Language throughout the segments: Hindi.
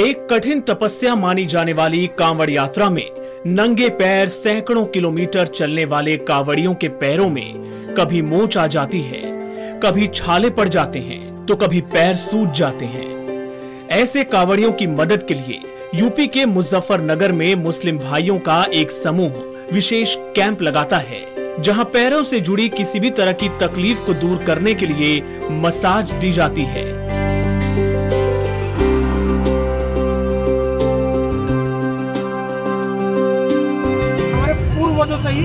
एक कठिन तपस्या मानी जाने वाली कांवड़ यात्रा में नंगे पैर सैकड़ों किलोमीटर चलने वाले कांवड़ियों के पैरों में कभी मोच आ जाती है, कभी छाले पड़ जाते हैं तो कभी पैर सूज जाते हैं। ऐसे कांवड़ियों की मदद के लिए यूपी के मुजफ्फरनगर में मुस्लिम भाइयों का एक समूह विशेष कैंप लगाता है, जहाँ पैरों से जुड़ी किसी भी तरह की तकलीफ़ को दूर करने के लिए मसाज दी जाती है। पूर्वजों से ही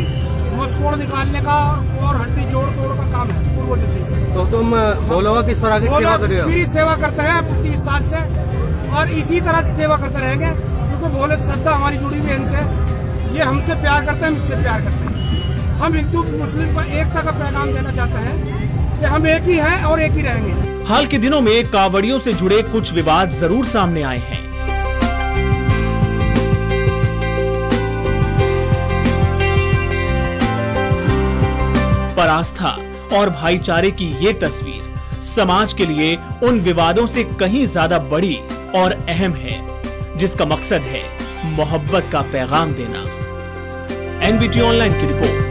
मुस्कोड़ निकालने का और हड्डी जोड़ तोड़ का काम है पूर्वजों से। तो तुम बोलो किस तरह की सेवा कर रहे हो पूरी सेवा करते हैं तीस साल से और इसी तरह से सेवा करते रहेंगे क्योंकि भोले श्रद्धा हमारी जुड़ी हुई है इनसे। ये हमसे प्यार करते हैं हम इससे प्यार करते हैं। हम हिंदू मुस्लिम को एकता का पैगाम देना चाहते हैं कि हम एक ही हैं और एक ही रहेंगे। हाल के दिनों में कावड़ियों से जुड़े कुछ विवाद ज़रूर सामने आए हैं। पर आस्था और भाईचारे की ये तस्वीर समाज के लिए उन विवादों से कहीं ज़्यादा बड़ी और अहम है, जिसका मकसद है मोहब्बत का पैगाम देना। एनबीटी ऑनलाइन की रिपोर्ट।